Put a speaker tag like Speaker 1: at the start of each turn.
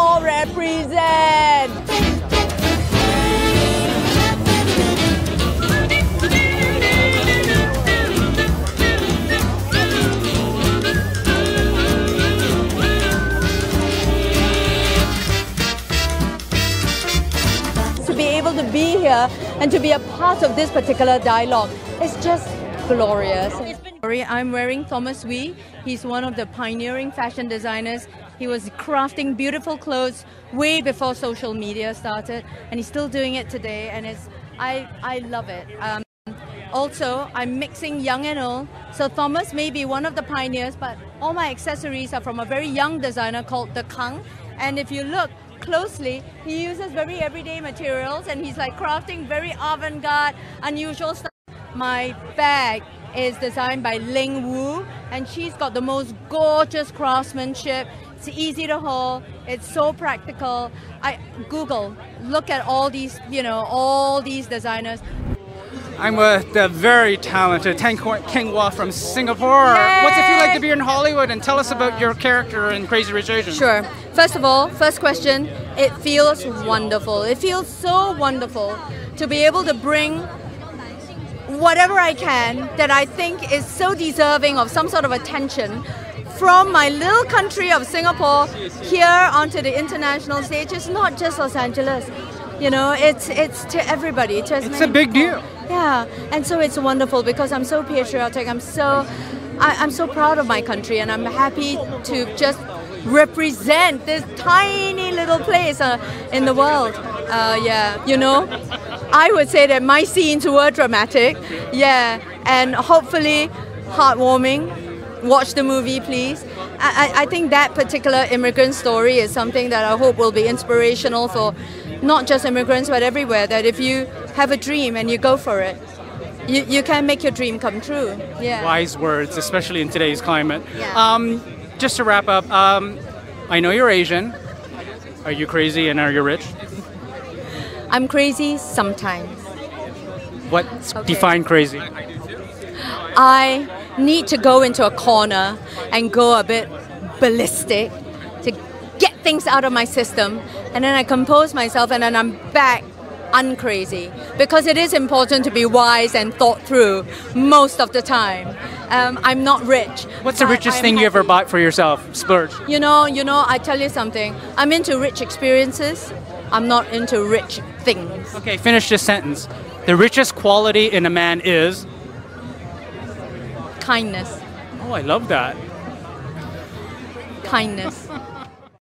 Speaker 1: Singapore represent. to be able to be here and to be a part of this particular dialogue is just glorious. I'm wearing Thomas Wee. He's one of the pioneering fashion designers. He was crafting beautiful clothes way before social media started, and he's still doing it today. And it's I I love it. Um, also, I'm mixing young and old. So Thomas may be one of the pioneers, but all my accessories are from a very young designer called the Kang. And if you look closely, he uses very everyday materials, and he's like crafting very avant-garde, unusual stuff. My bag is designed by Ling Wu, and she's got the most gorgeous craftsmanship. It's easy to hold. It's so practical. I Google, look at all these, you know, all these designers.
Speaker 2: I'm with the very talented Tan Kheng Hua from Singapore. What's it feel like to be in Hollywood? And tell us about your character in Crazy Rich Asians.
Speaker 1: Sure. First of all, first question, it feels wonderful. It feels so wonderful to be able to bring whatever I can that I think is so deserving of some sort of attention from my little country of Singapore here onto the international stage. It's not just Los Angeles. You know, it's it's to everybody. To
Speaker 2: It's a big
Speaker 1: people.
Speaker 2: deal.
Speaker 1: Yeah, and so it's wonderful because I'm so patriotic. I'm so, I, I'm so proud of my country, and I'm happy to just represent this tiny little place uh, in the world. Uh, yeah, you know, I would say that my scenes were dramatic. Yeah, and hopefully heartwarming. Watch the movie, please. I, I think that particular immigrant story is something that I hope will be inspirational for not just immigrants but everywhere. That if you have a dream and you go for it, you, you can make your dream come true. Yeah.
Speaker 2: Wise words, especially in today's climate.
Speaker 1: Yeah.
Speaker 2: Um, just to wrap up, um, I know you're Asian. Are you crazy and are you rich?
Speaker 1: I'm crazy sometimes.
Speaker 2: What
Speaker 1: Okay.
Speaker 2: define crazy?
Speaker 1: I need to go into a corner and go a bit ballistic to get things out of my system, and then I compose myself, and then I'm back uncrazy because it is important to be wise and thought through most of the time. Um, I'm not rich.
Speaker 2: What's the richest
Speaker 1: I'm
Speaker 2: thing you ever bought for yourself? Splurge.
Speaker 1: You know, you know, I tell you something. I'm into rich experiences. I'm not into rich things.
Speaker 2: Okay, finish this sentence. The richest quality in a man is.
Speaker 1: Kindness.
Speaker 2: Oh, I love that.
Speaker 1: Kindness.